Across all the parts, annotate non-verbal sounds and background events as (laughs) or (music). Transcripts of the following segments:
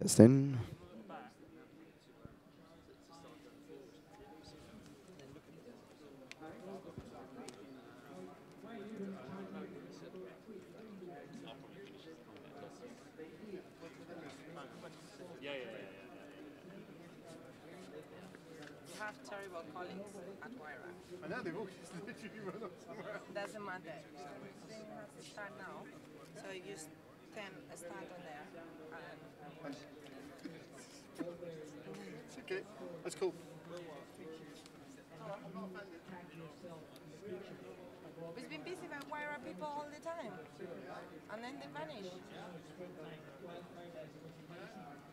Testing. You have terrible colleagues at Wayra. I know they've all just literally run off somewhere. Doesn't matter. Then have to start now. So you stand, stand on there. And It's okay. That's cool. we've been busy with are people all the time. And then they vanish.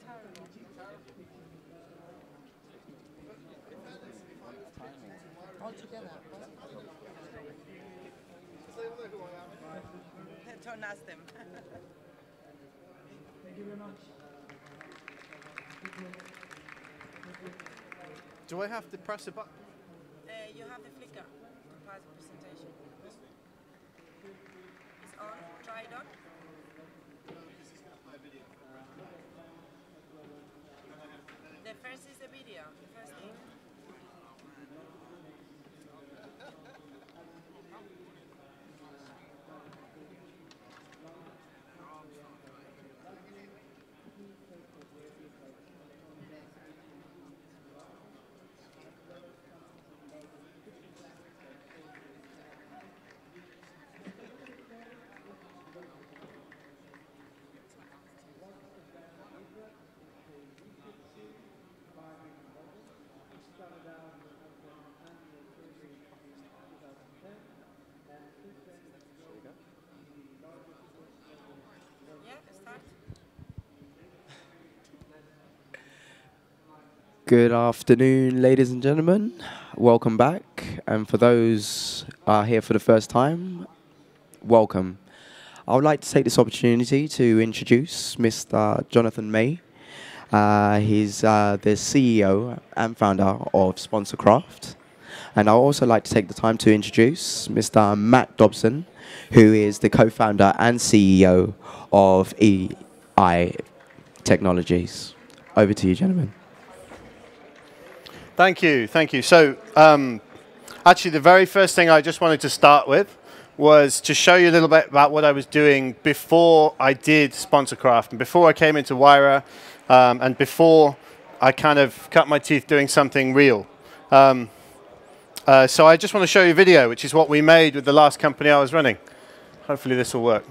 Terrible. All together. Don't ask them. (laughs) Do I have to press a button? Uh, you have the flicker to pass the presentation. It's on. Try it on. The first is the video. Good afternoon, ladies and gentlemen. Welcome back. And for those are here for the first time, welcome. I would like to take this opportunity to introduce Mr. Jonathan May. Uh, he's uh, the CEO and founder of SponsorCraft. And I'd also like to take the time to introduce Mr. Matt Dobson, who is the co-founder and CEO of EI Technologies. Over to you, gentlemen. Thank you, thank you. So, um, actually, the very first thing I just wanted to start with was to show you a little bit about what I was doing before I did SponsorCraft and before I came into Wayra um, and before I kind of cut my teeth doing something real. Um, uh, so I just want to show you a video, which is what we made with the last company I was running. Hopefully this will work.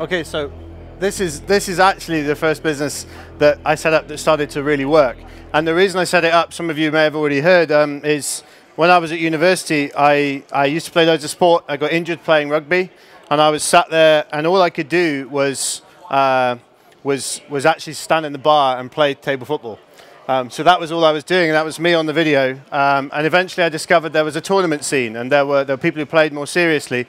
Okay, so this is this is actually the first business that I set up that started to really work. And the reason I set it up, some of you may have already heard, um, is when I was at university, I, I used to play loads of sport. I got injured playing rugby, and I was sat there, and all I could do was uh, was was actually stand in the bar and play table football. Um, so that was all I was doing, and that was me on the video. Um, and eventually I discovered there was a tournament scene, and there were, there were people who played more seriously.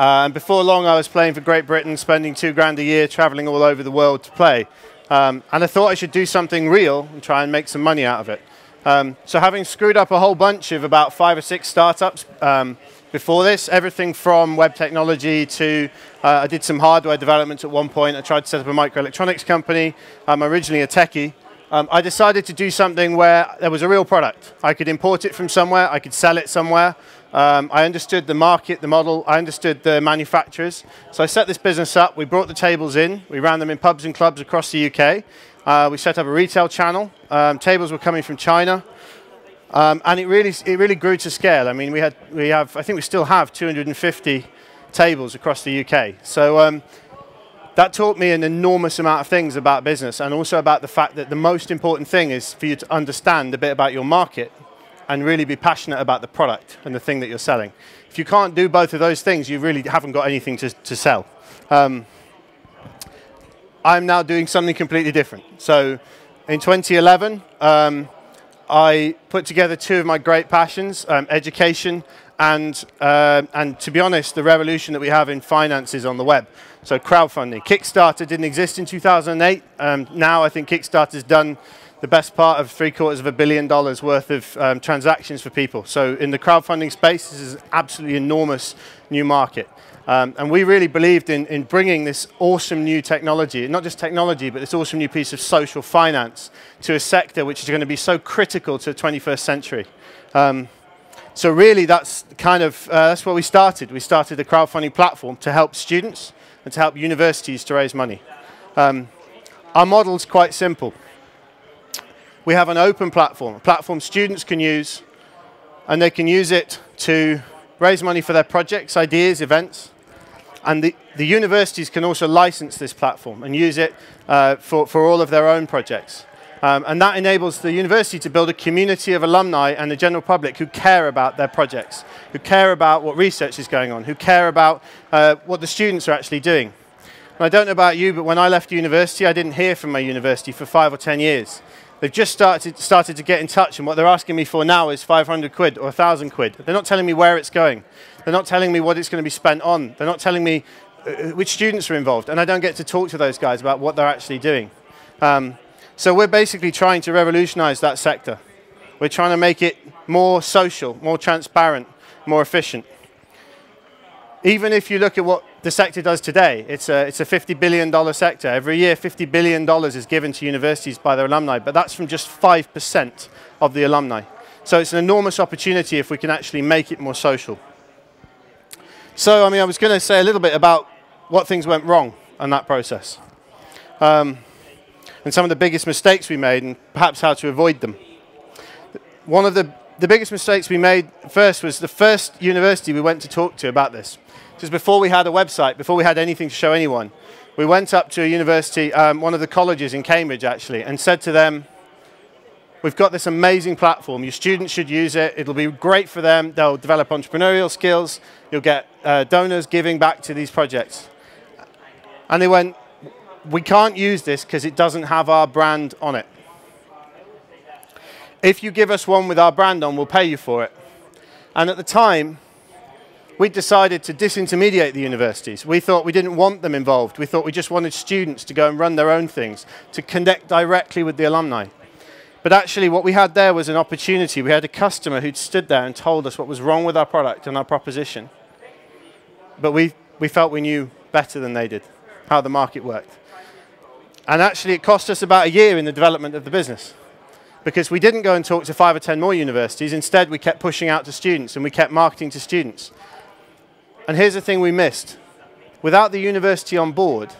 Uh, and before long, I was playing for Great Britain, spending two grand a year, traveling all over the world to play. Um, and I thought I should do something real and try and make some money out of it. Um, so having screwed up a whole bunch of about five or six startups um, before this, everything from web technology to uh, I did some hardware development at one point. I tried to set up a microelectronics company. I'm originally a techie. Um, I decided to do something where there was a real product. I could import it from somewhere, I could sell it somewhere. Um, I understood the market, the model, I understood the manufacturers. So I set this business up, we brought the tables in, we ran them in pubs and clubs across the UK. Uh, we set up a retail channel. Um, tables were coming from China. Um, and it really, it really grew to scale. I mean, we, had, we have, I think we still have 250 tables across the UK. So um, that taught me an enormous amount of things about business and also about the fact that the most important thing is for you to understand a bit about your market and really be passionate about the product and the thing that you're selling. If you can't do both of those things, you really haven't got anything to, to sell. Um, I'm now doing something completely different. So in 2011, um, I put together two of my great passions, um, education and, uh, and to be honest, the revolution that we have in finances on the web. So crowdfunding. Kickstarter didn't exist in 2008. Um, now I think Kickstarter's done the best part of three quarters of a billion dollars worth of um, transactions for people. So in the crowdfunding space, this is an absolutely enormous new market. Um, and we really believed in, in bringing this awesome new technology, not just technology, but this awesome new piece of social finance to a sector which is going to be so critical to the 21st century. Um, so really, that's kind of uh, that's where we started. We started the crowdfunding platform to help students and to help universities to raise money. Um, our model is quite simple. We have an open platform, a platform students can use, and they can use it to raise money for their projects, ideas, events. And the, the universities can also license this platform and use it uh, for, for all of their own projects. Um, and that enables the university to build a community of alumni and the general public who care about their projects, who care about what research is going on, who care about uh, what the students are actually doing. And I don't know about you, but when I left university, I didn't hear from my university for five or ten years. They've just started, started to get in touch, and what they're asking me for now is 500 quid or 1,000 quid. They're not telling me where it's going. They're not telling me what it's going to be spent on. They're not telling me uh, which students are involved, and I don't get to talk to those guys about what they're actually doing. Um, so we're basically trying to revolutionize that sector. We're trying to make it more social, more transparent, more efficient. Even if you look at what the sector does today, it's a, it's a $50 billion sector. Every year, $50 billion is given to universities by their alumni, but that's from just 5% of the alumni. So it's an enormous opportunity if we can actually make it more social. So, I mean, I was going to say a little bit about what things went wrong in that process. Um, and some of the biggest mistakes we made and perhaps how to avoid them. One of the, the biggest mistakes we made first was the first university we went to talk to about this. Just before we had a website, before we had anything to show anyone, we went up to a university, um, one of the colleges in Cambridge actually, and said to them, we've got this amazing platform. Your students should use it. It'll be great for them. They'll develop entrepreneurial skills. You'll get uh, donors giving back to these projects. And they went, we can't use this because it doesn't have our brand on it. If you give us one with our brand on, we'll pay you for it. And at the time, we decided to disintermediate the universities. We thought we didn't want them involved. We thought we just wanted students to go and run their own things, to connect directly with the alumni. But actually, what we had there was an opportunity. We had a customer who'd stood there and told us what was wrong with our product and our proposition. But we, we felt we knew better than they did how the market worked. And actually, it cost us about a year in the development of the business because we didn't go and talk to five or ten more universities. Instead, we kept pushing out to students and we kept marketing to students. And here's the thing we missed without the university on board,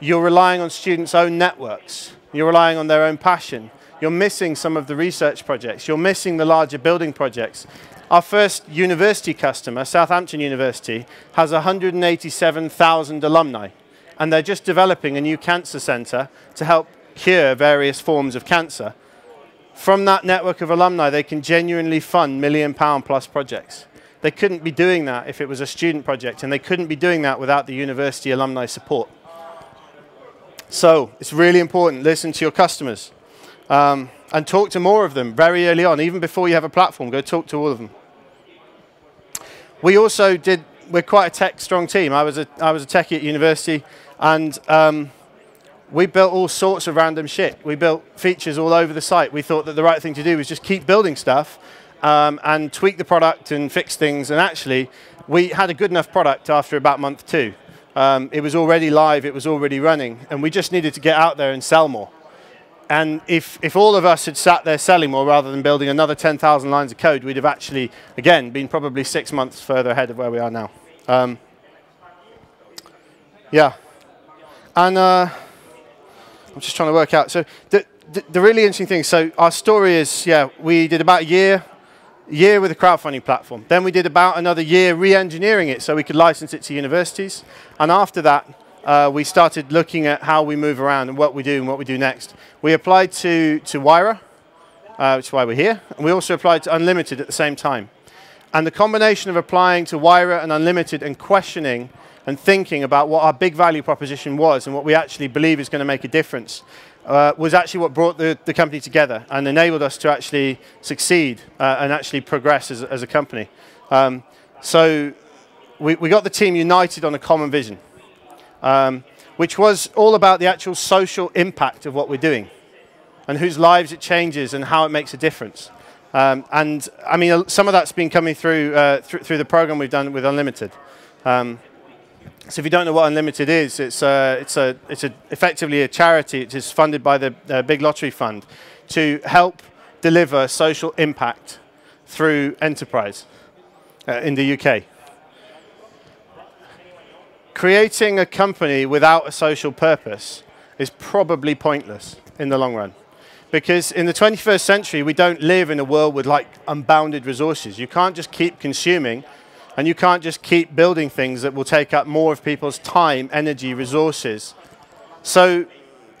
you're relying on students' own networks, you're relying on their own passion. You're missing some of the research projects. You're missing the larger building projects. Our first university customer, Southampton University, has 187,000 alumni and they're just developing a new cancer center to help cure various forms of cancer. From that network of alumni, they can genuinely fund million pound plus projects. They couldn't be doing that if it was a student project, and they couldn't be doing that without the university alumni support. So it's really important, listen to your customers. Um, and talk to more of them very early on, even before you have a platform. Go talk to all of them. We also did, we're quite a tech strong team. I was a, I was a techie at university, and um, we built all sorts of random shit. We built features all over the site. We thought that the right thing to do was just keep building stuff um, and tweak the product and fix things. And actually, we had a good enough product after about month two. Um, it was already live, it was already running, and we just needed to get out there and sell more. And if, if all of us had sat there selling more rather than building another 10,000 lines of code, we'd have actually, again, been probably six months further ahead of where we are now. Um, yeah. And uh, I'm just trying to work out. So the, the, the, really interesting thing, so our story is, yeah, we did about a year, year with a crowdfunding platform. Then we did about another year re-engineering it so we could license it to universities. And after that, uh, we started looking at how we move around and what we do and what we do next. We applied to, to Wayra, uh, which is why we're here. And we also applied to Unlimited at the same time. And the combination of applying to Wayra and Unlimited and questioning and thinking about what our big value proposition was and what we actually believe is going to make a difference uh, was actually what brought the, the, company together and enabled us to actually succeed uh, and actually progress as, as a company. Um, so we, we, got the team united on a common vision, um, which was all about the actual social impact of what we're doing and whose lives it changes and how it makes a difference. Um, and I mean, some of that's been coming through, uh, th through the program we've done with Unlimited. Um, so if you don't know what Unlimited is, it's, a, it's, a, it's a, effectively a charity. It is funded by the uh, Big Lottery Fund to help deliver social impact through enterprise uh, in the UK. Creating a company without a social purpose is probably pointless in the long run. Because in the 21st century, we don't live in a world with like unbounded resources. You can't just keep consuming and you can't just keep building things that will take up more of people's time, energy, resources. So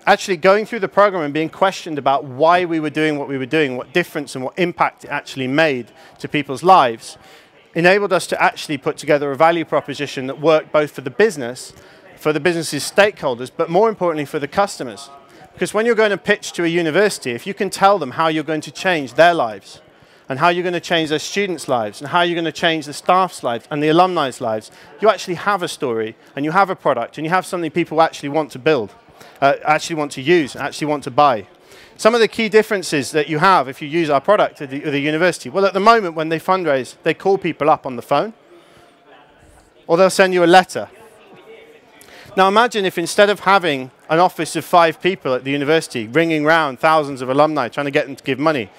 actually going through the program and being questioned about why we were doing what we were doing, what difference and what impact it actually made to people's lives, enabled us to actually put together a value proposition that worked both for the business, for the business's stakeholders, but more importantly for the customers. Because when you're going to pitch to a university, if you can tell them how you're going to change their lives, and how you're going to change their students' lives and how you're going to change the staff's lives and the alumni's lives, you actually have a story and you have a product and you have something people actually want to build, uh, actually want to use, actually want to buy. Some of the key differences that you have if you use our product at the, at the university, well, at the moment when they fundraise, they call people up on the phone or they'll send you a letter. Now imagine if instead of having an office of five people at the university ringing round thousands of alumni trying to get them to give money,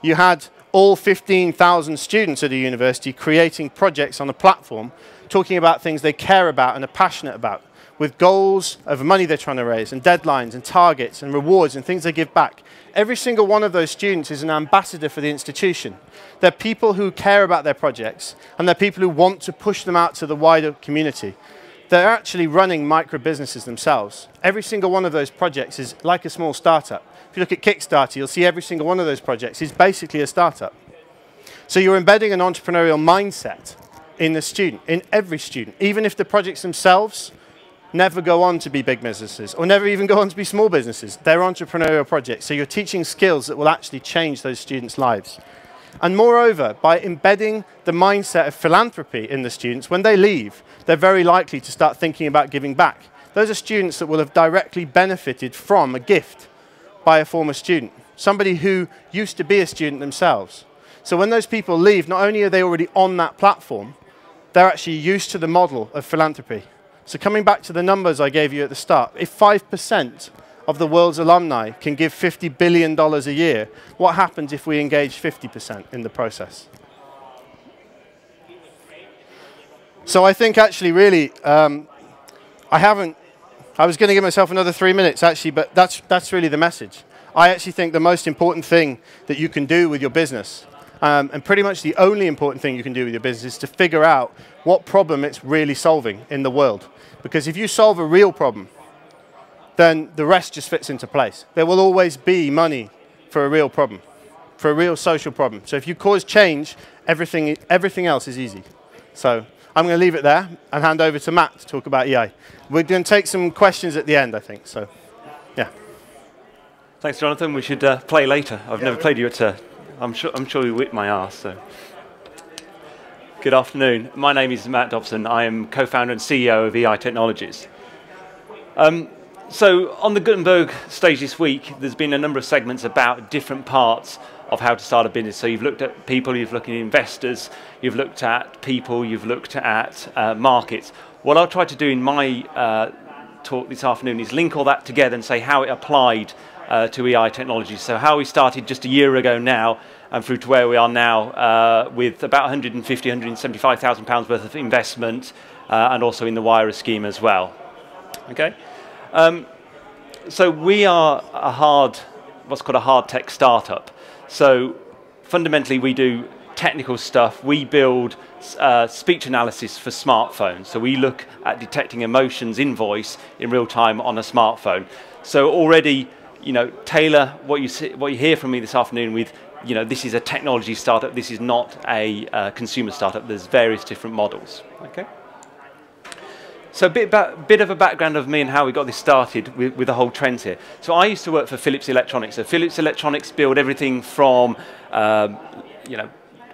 you had all 15,000 students at a university creating projects on a platform, talking about things they care about and are passionate about, with goals of money they're trying to raise, and deadlines, and targets, and rewards, and things they give back. Every single one of those students is an ambassador for the institution. They're people who care about their projects, and they're people who want to push them out to the wider community. They're actually running micro businesses themselves. Every single one of those projects is like a small startup. If you look at Kickstarter, you'll see every single one of those projects is basically a startup. So you're embedding an entrepreneurial mindset in the student, in every student, even if the projects themselves never go on to be big businesses or never even go on to be small businesses. They're entrepreneurial projects. So you're teaching skills that will actually change those students' lives. And moreover, by embedding the mindset of philanthropy in the students, when they leave, they're very likely to start thinking about giving back. Those are students that will have directly benefited from a gift by a former student, somebody who used to be a student themselves. So when those people leave, not only are they already on that platform, they're actually used to the model of philanthropy. So coming back to the numbers I gave you at the start, if 5% of the world's alumni can give $50 billion a year, what happens if we engage 50% in the process? So I think actually really, um, I haven't I was going to give myself another three minutes, actually, but that's, that's really the message. I actually think the most important thing that you can do with your business, um, and pretty much the only important thing you can do with your business, is to figure out what problem it's really solving in the world. Because if you solve a real problem, then the rest just fits into place. There will always be money for a real problem, for a real social problem. So if you cause change, everything, everything else is easy. So I'm going to leave it there and hand over to Matt to talk about EI. We're going to take some questions at the end, I think. So, yeah. Thanks, Jonathan. We should uh, play later. I've never played you at. I'm sure. I'm sure you whipped my ass. So. Good afternoon. My name is Matt Dobson. I am co-founder and CEO of EI Technologies. Um, so on the Gutenberg stage this week, there's been a number of segments about different parts of how to start a business. So you've looked at people, you've looked at investors, you've looked at people, you've looked at uh, markets. What I'll try to do in my uh, talk this afternoon is link all that together and say how it applied uh, to EI technology. So how we started just a year ago now and through to where we are now uh, with about 150, 175,000 pounds worth of investment uh, and also in the Wayra scheme as well. Okay. Um, so we are a hard, what's called a hard tech startup. So fundamentally, we do technical stuff. We build uh, speech analysis for smartphones. So we look at detecting emotions in voice in real time on a smartphone. So already, you know, tailor what you see, what you hear from me this afternoon with, you know, this is a technology startup. This is not a uh, consumer startup. There's various different models. Okay. So a bit, bit of a background of me and how we got this started with, with the whole trends here. So I used to work for Philips Electronics. So Philips Electronics build everything from, um, you know,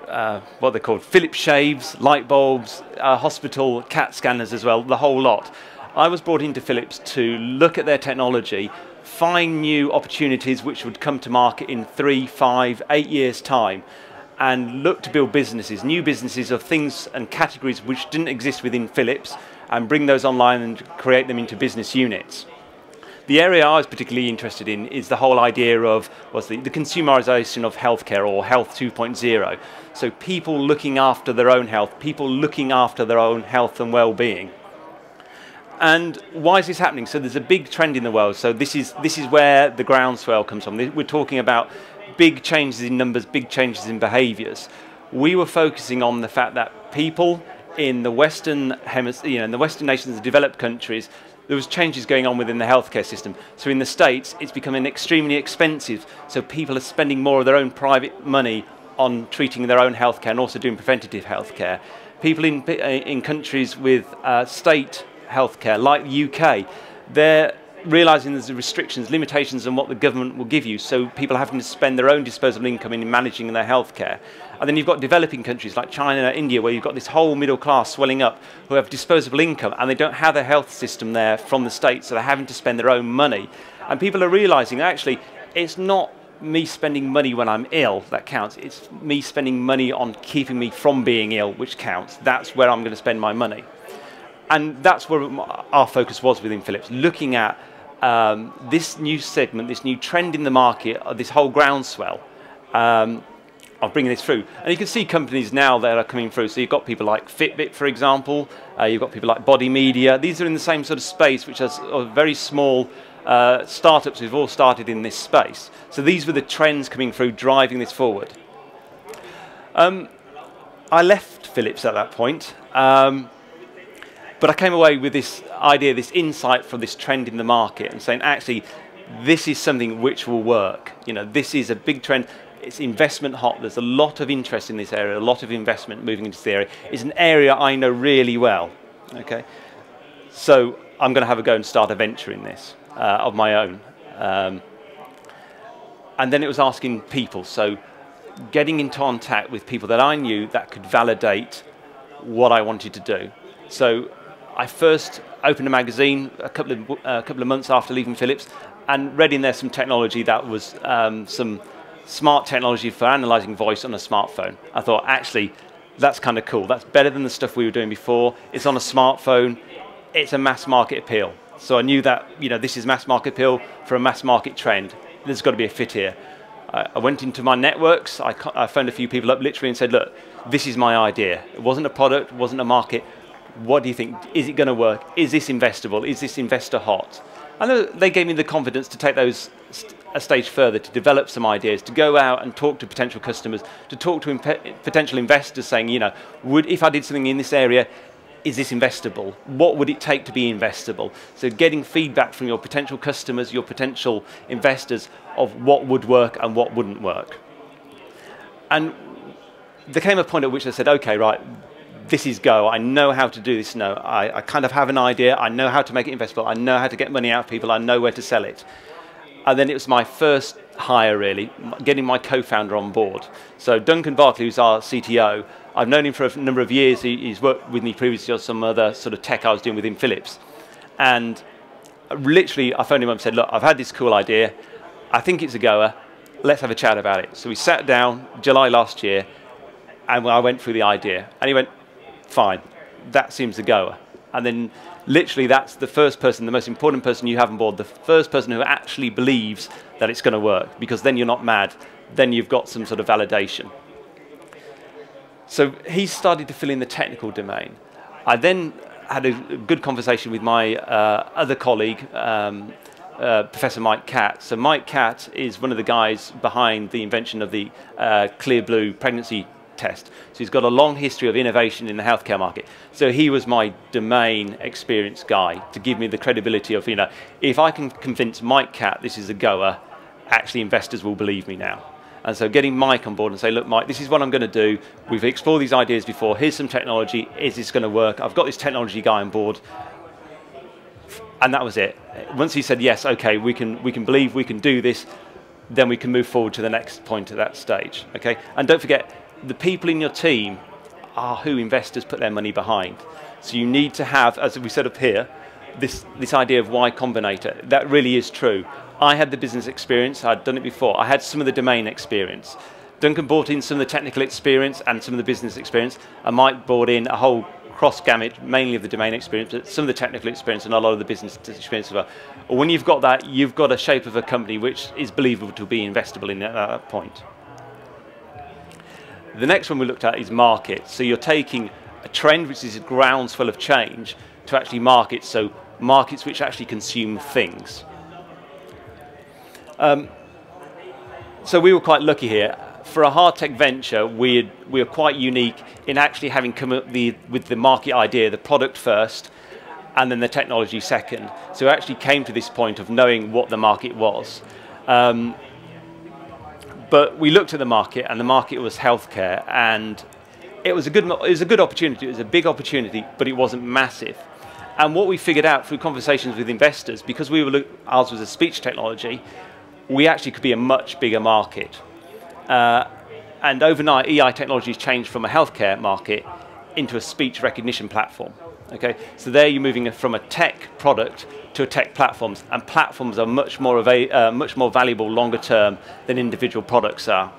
uh, what they're called, Philips shaves, light bulbs, uh, hospital CAT scanners as well, the whole lot. I was brought into Philips to look at their technology, find new opportunities which would come to market in three, five, eight years' time, and look to build businesses, new businesses of things and categories which didn't exist within Philips, and bring those online and create them into business units. The area I was particularly interested in is the whole idea of what's the, the consumerization of healthcare or health 2.0. So people looking after their own health, people looking after their own health and well-being. And why is this happening? So there's a big trend in the world. So this is this is where the groundswell comes from. We're talking about big changes in numbers, big changes in behaviours. We were focusing on the fact that people in the Western hemisphere, you know, in the Western nations, the developed countries, there was changes going on within the healthcare system. So in the States, it's becoming extremely expensive. So people are spending more of their own private money on treating their own healthcare and also doing preventative healthcare. People in, in countries with uh, state healthcare, like the UK, they're realizing there's restrictions, limitations on what the government will give you, so people are having to spend their own disposable income in managing their healthcare. And then you've got developing countries like China, and India, where you've got this whole middle class swelling up who have disposable income and they don't have a health system there from the state, so they're having to spend their own money. And people are realizing actually it's not me spending money when I'm ill that counts. It's me spending money on keeping me from being ill, which counts. That's where I'm going to spend my money. And that's where our focus was within Philips, looking at um, this new segment, this new trend in the market, uh, this whole groundswell um, of bringing this through. And you can see companies now that are coming through. So you've got people like Fitbit, for example. Uh, you've got people like BodyMedia. These are in the same sort of space, which are very small uh, startups who've all started in this space. So these were the trends coming through, driving this forward. Um, I left Philips at that point. Um, but I came away with this idea, this insight from this trend in the market and saying, actually, this is something which will work. You know, this is a big trend. It's investment hot. There's a lot of interest in this area, a lot of investment moving into this area. It's an area I know really well. Okay, so I'm going to have a go and start a venture in this uh, of my own. Um, and then it was asking people. So getting in contact with people that I knew that could validate what I wanted to do. So I first opened a magazine a couple of, uh, a couple of months after leaving Philips and read in there some technology that was um, some smart technology for analyzing voice on a smartphone. I thought, actually, that's kind of cool. That's better than the stuff we were doing before. It's on a smartphone. It's a mass market appeal. So I knew that you know this is mass market appeal for a mass market trend. There's got to be a fit here. I, I went into my networks. I, I phoned a few people up literally and said, look, this is my idea. It wasn't a product, wasn't a market what do you think? Is it going to work? Is this investable? Is this investor hot? And they gave me the confidence to take those a stage further, to develop some ideas, to go out and talk to potential customers, to talk to potential investors saying, you know, would, if I did something in this area, is this investable? What would it take to be investable? So getting feedback from your potential customers, your potential investors of what would work and what wouldn't work. And there came a point at which I said, okay, right, this is go. I know how to do this No, I, I kind of have an idea. I know how to make it investable. I know how to get money out of people. I know where to sell it. And then it was my first hire, really, getting my co-founder on board. So Duncan Barkley, who's our CTO, I've known him for a number of years. He, he's worked with me previously on some other sort of tech I was doing within Philips. And uh, literally, I phoned him up and said, look, I've had this cool idea. I think it's a goer. Let's have a chat about it. So we sat down July last year, and I went through the idea. And he went, fine, that seems a goer. And then literally that's the first person, the most important person you have on board, the first person who actually believes that it's going to work, because then you're not mad. Then you've got some sort of validation. So he started to fill in the technical domain. I then had a good conversation with my uh, other colleague, um, uh, Professor Mike Catt. So Mike Catt is one of the guys behind the invention of the uh, Clearblue pregnancy test. So he's got a long history of innovation in the healthcare market. So he was my domain experience guy to give me the credibility of, you know, if I can convince Mike Catt this is a goer, actually investors will believe me now. And so getting Mike on board and say, look, Mike, this is what I'm going to do. We've explored these ideas before. Here's some technology. Is this going to work? I've got this technology guy on board. And that was it. Once he said, yes, okay, we can, we can believe we can do this, then we can move forward to the next point at that stage. Okay? And don't forget, the people in your team are who investors put their money behind. So you need to have, as we said up here, this, this idea of Y Combinator. That really is true. I had the business experience, I'd done it before. I had some of the domain experience. Duncan brought in some of the technical experience and some of the business experience, and Mike brought in a whole cross gamut, mainly of the domain experience, but some of the technical experience and a lot of the business experience as well. When you've got that, you've got a shape of a company which is believable to be investable in at that point. The next one we looked at is markets. So you're taking a trend which is a grounds groundswell of change to actually markets, so markets which actually consume things. Um, so we were quite lucky here. For a hard tech venture, we we were quite unique in actually having come up the, with the market idea, the product first, and then the technology second. So we actually came to this point of knowing what the market was. Um, but we looked at the market, and the market was healthcare, and it was a good it was a good opportunity. It was a big opportunity, but it wasn't massive. And what we figured out through conversations with investors, because we were ours was a speech technology, we actually could be a much bigger market. Uh, and overnight, EI technologies changed from a healthcare market into a speech recognition platform. Okay, so there you're moving from a tech product to tech platforms, and platforms are much more, uh, much more valuable longer term than individual products are.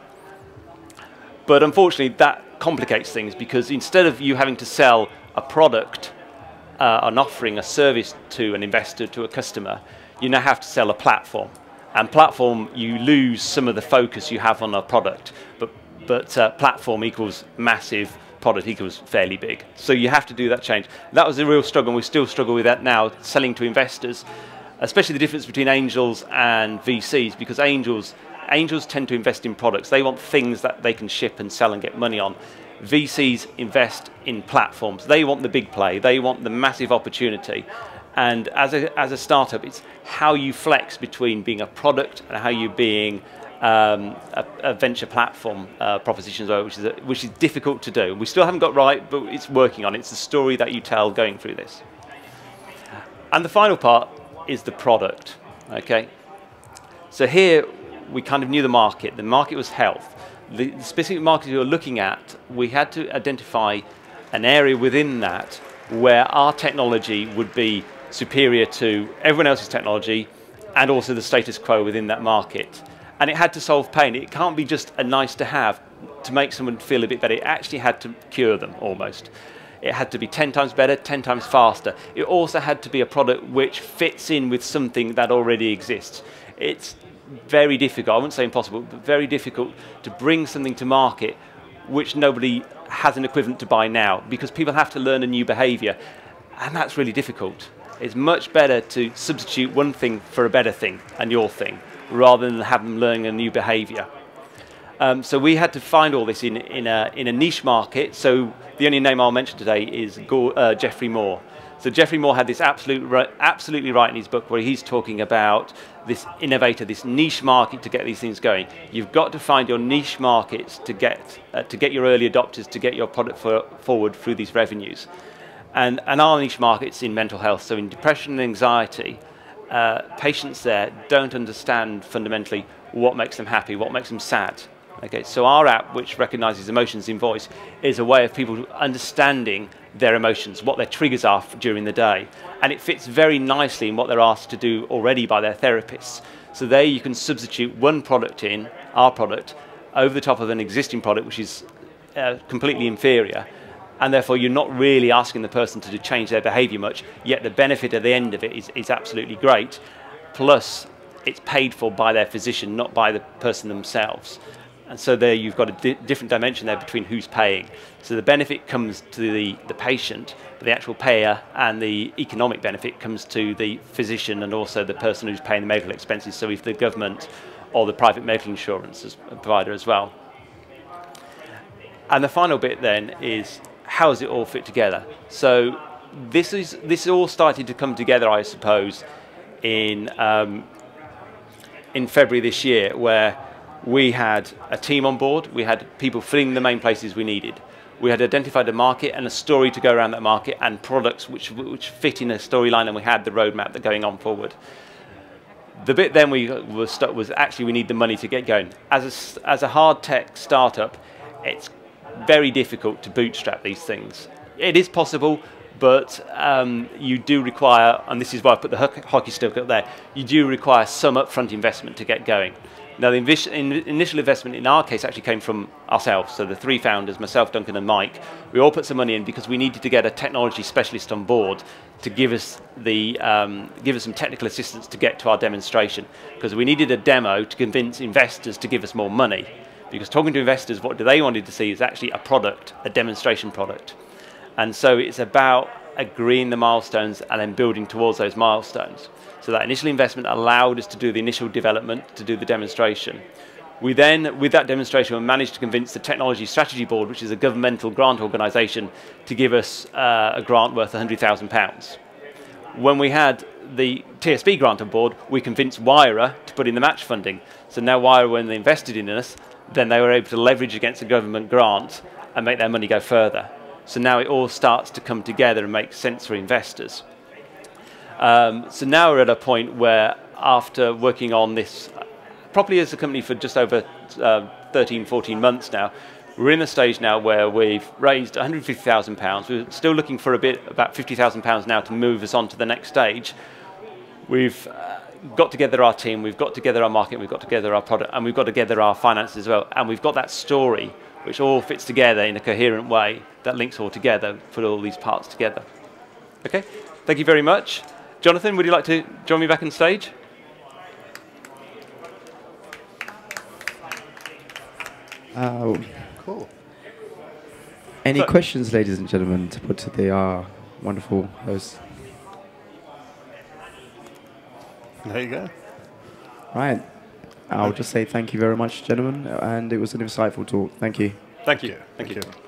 But unfortunately, that complicates things because instead of you having to sell a product uh, and offering a service to an investor, to a customer, you now have to sell a platform. And platform, you lose some of the focus you have on a product, but, but uh, platform equals massive, product equals fairly big. So you have to do that change. That was a real struggle, and we still struggle with that now, selling to investors, especially the difference between angels and VCs, because angels, angels tend to invest in products. They want things that they can ship and sell and get money on. VCs invest in platforms. They want the big play. They want the massive opportunity. And as a, as a startup, it's how you flex between being a product and how you being um, a, a, venture platform uh, proposition as well, which is, a, which is difficult to do. We still haven't got right, but it's working on it. It's the story that you tell going through this. And the final part is the product. Okay, so here we kind of knew the market. The market was health. The specific market we were looking at, we had to identify an area within that where our technology would be superior to everyone else's technology and also the status quo within that market. And it had to solve pain. It can't be just a nice to have to make someone feel a bit better. It actually had to cure them almost. It had to be 10 times better, 10 times faster. It also had to be a product which fits in with something that already exists. It's very difficult, I wouldn't say impossible, but very difficult to bring something to market which nobody has an equivalent to buy now because people have to learn a new behavior. And that's really difficult. It's much better to substitute one thing for a better thing and your thing rather than have them learning a new behavior. Um, so we had to find all this in, in, a, in a niche market. So the only name I'll mention today is uh, Geoffrey Moore. So Geoffrey Moore had this absolute, absolutely right in his book where he's talking about this innovator, this niche market to get these things going. You've got to find your niche markets to get, uh, to get your early adopters, to get your product for, forward through these revenues. And, and our niche markets in mental health, so in depression and anxiety, uh, patients there don't understand fundamentally what makes them happy, what makes them sad. Okay, so our app, which recognizes emotions in voice, is a way of people understanding their emotions, what their triggers are during the day. And it fits very nicely in what they're asked to do already by their therapists. So there you can substitute one product in, our product, over the top of an existing product, which is uh, completely inferior. And therefore, you're not really asking the person to change their behavior much, yet the benefit at the end of it is, is absolutely great. Plus, it's paid for by their physician, not by the person themselves. And so there you've got a di different dimension there between who's paying. So the benefit comes to the, the patient, but the actual payer and the economic benefit comes to the physician and also the person who's paying the medical expenses, so if the government or the private medical insurance provider as well. And the final bit then is how does it all fit together? So this is this all started to come together, I suppose, in um, in February this year, where we had a team on board, we had people filling the main places we needed. We had identified a market and a story to go around that market and products which, which fit in a storyline and we had the roadmap that going on forward. The bit then we was, stuck was actually we need the money to get going. As a, as a hard tech startup, it's very difficult to bootstrap these things. It is possible, but um, you do require, and this is why I put the hockey stick up there, you do require some upfront investment to get going. Now, the initial investment in our case actually came from ourselves. So the three founders, myself, Duncan, and Mike, we all put some money in because we needed to get a technology specialist on board to give us the um, give us some technical assistance to get to our demonstration. Because we needed a demo to convince investors to give us more money. Because talking to investors, what they wanted to see is actually a product, a demonstration product. And so it's about agreeing the milestones and then building towards those milestones. So that initial investment allowed us to do the initial development, to do the demonstration. We then, with that demonstration, we managed to convince the Technology Strategy Board, which is a governmental grant organisation, to give us uh, a grant worth £100,000. When we had the TSB grant on board, we convinced Wayra to put in the match funding. So now Wayra, when they invested in us, then they were able to leverage against a government grant and make their money go further. So now it all starts to come together and make sense for investors. Um, so now we're at a point where, after working on this properly as a company for just over uh, 13, 14 months now, we're in a stage now where we've raised £150,000. We're still looking for a bit, about £50,000 now to move us on to the next stage. We've uh, got together our team, we've got together our market, we've got together our product, and we've got together our finances as well. And we've got that story which all fits together in a coherent way that links all together, put all these parts together. Okay, thank you very much. Jonathan, would you like to join me back on stage? Uh, cool. Any questions, ladies and gentlemen, to put to the uh, wonderful host? There you go. Right. I'll just say thank you very much, gentlemen, and it was an insightful talk. Thank you. Thank you. Thank, thank you. you.